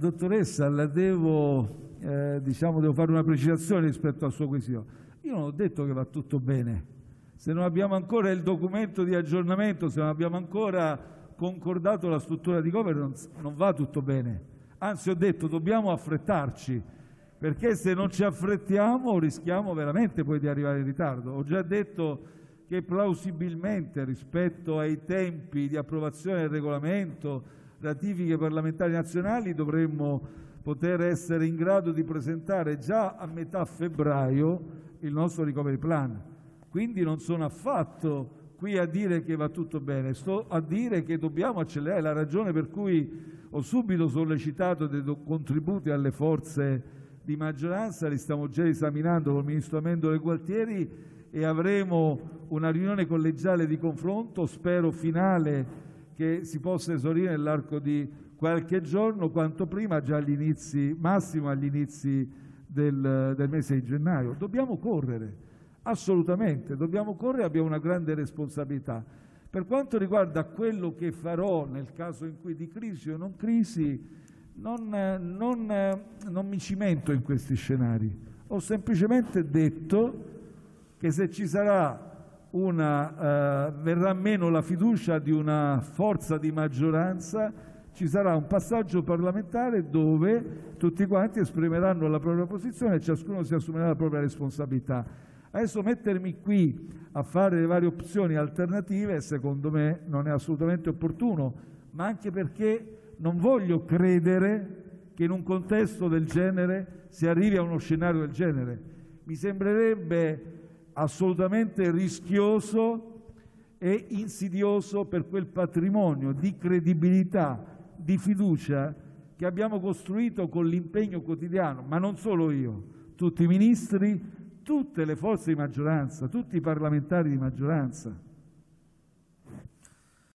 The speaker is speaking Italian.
dottoressa, la devo, eh, diciamo, devo fare una precisazione rispetto al suo quesito. Io non ho detto che va tutto bene. Se non abbiamo ancora il documento di aggiornamento, se non abbiamo ancora concordato la struttura di governance, non va tutto bene. Anzi, ho detto dobbiamo affrettarci, perché se non ci affrettiamo rischiamo veramente poi di arrivare in ritardo. Ho già detto che plausibilmente rispetto ai tempi di approvazione del regolamento, ratifiche parlamentari nazionali, dovremmo poter essere in grado di presentare già a metà febbraio il nostro recovery plan. Quindi non sono affatto qui a dire che va tutto bene, sto a dire che dobbiamo accelerare, la ragione per cui ho subito sollecitato dei contributi alle forze di maggioranza, li stiamo già esaminando con il Ministro Amendo e Gualtieri e avremo una riunione collegiale di confronto, spero finale, che si possa esaurire nell'arco di qualche giorno, quanto prima, già agli inizi, massimo agli inizi del, del mese di gennaio. Dobbiamo correre, assolutamente, dobbiamo correre, abbiamo una grande responsabilità. Per quanto riguarda quello che farò nel caso in cui di crisi o non crisi, non, non, non mi cimento in questi scenari. Ho semplicemente detto che se ci sarà una, eh, verrà meno la fiducia di una forza di maggioranza, ci sarà un passaggio parlamentare dove tutti quanti esprimeranno la propria posizione e ciascuno si assumerà la propria responsabilità. Adesso mettermi qui a fare le varie opzioni alternative secondo me non è assolutamente opportuno, ma anche perché non voglio credere che in un contesto del genere si arrivi a uno scenario del genere. Mi sembrerebbe assolutamente rischioso e insidioso per quel patrimonio di credibilità, di fiducia che abbiamo costruito con l'impegno quotidiano, ma non solo io, tutti i ministri, tutte le forze di maggioranza, tutti i parlamentari di maggioranza.